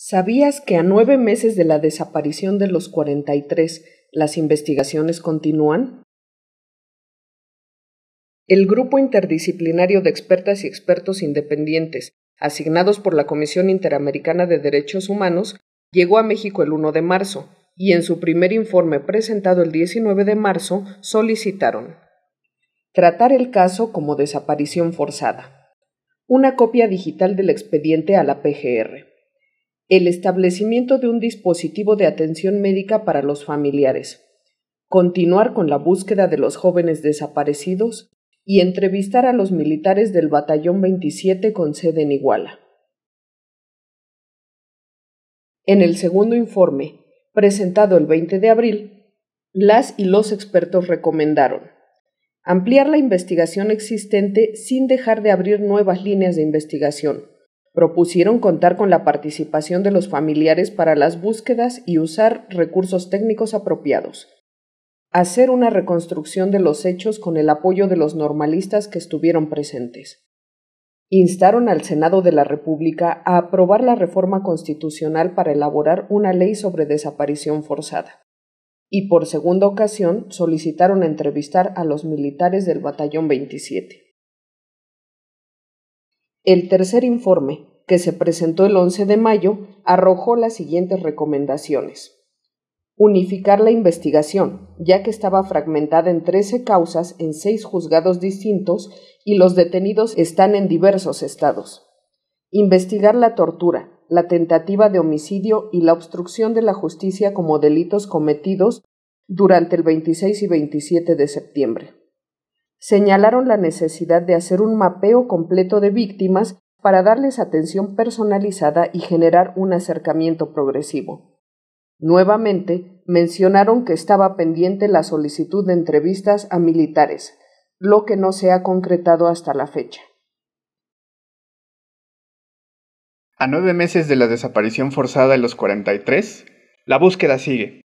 ¿Sabías que a nueve meses de la desaparición de los 43 las investigaciones continúan? El Grupo Interdisciplinario de Expertas y Expertos Independientes, asignados por la Comisión Interamericana de Derechos Humanos, llegó a México el 1 de marzo y en su primer informe presentado el 19 de marzo solicitaron tratar el caso como desaparición forzada, una copia digital del expediente a la PGR el establecimiento de un dispositivo de atención médica para los familiares, continuar con la búsqueda de los jóvenes desaparecidos y entrevistar a los militares del Batallón 27 con sede en Iguala. En el segundo informe, presentado el 20 de abril, las y los expertos recomendaron ampliar la investigación existente sin dejar de abrir nuevas líneas de investigación, Propusieron contar con la participación de los familiares para las búsquedas y usar recursos técnicos apropiados. Hacer una reconstrucción de los hechos con el apoyo de los normalistas que estuvieron presentes. Instaron al Senado de la República a aprobar la reforma constitucional para elaborar una ley sobre desaparición forzada. Y por segunda ocasión solicitaron entrevistar a los militares del Batallón 27. El tercer informe, que se presentó el 11 de mayo, arrojó las siguientes recomendaciones. Unificar la investigación, ya que estaba fragmentada en 13 causas en seis juzgados distintos y los detenidos están en diversos estados. Investigar la tortura, la tentativa de homicidio y la obstrucción de la justicia como delitos cometidos durante el 26 y 27 de septiembre señalaron la necesidad de hacer un mapeo completo de víctimas para darles atención personalizada y generar un acercamiento progresivo. Nuevamente, mencionaron que estaba pendiente la solicitud de entrevistas a militares, lo que no se ha concretado hasta la fecha. A nueve meses de la desaparición forzada de los 43, la búsqueda sigue.